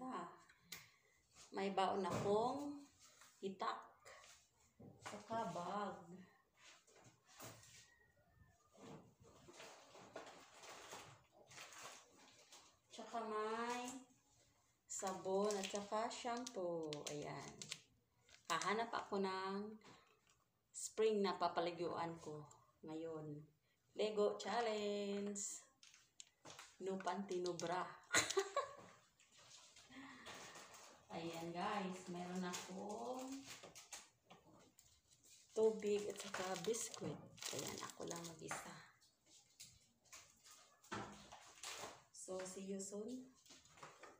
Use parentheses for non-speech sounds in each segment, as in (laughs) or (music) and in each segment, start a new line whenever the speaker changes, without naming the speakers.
ganda. May baon akong itak. Saka bag. Tsaka may sabon at saka shampoo. Ayan. Hahanap ako ng spring na papaliguan ko ngayon. Lego challenge. No panty, no bra. (laughs) Ayan guys, meron akong tubig at saka biscuit. Ayan, ako lang mag-isa. So, see you soon.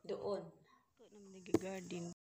Doon. Ito naman nag-garden.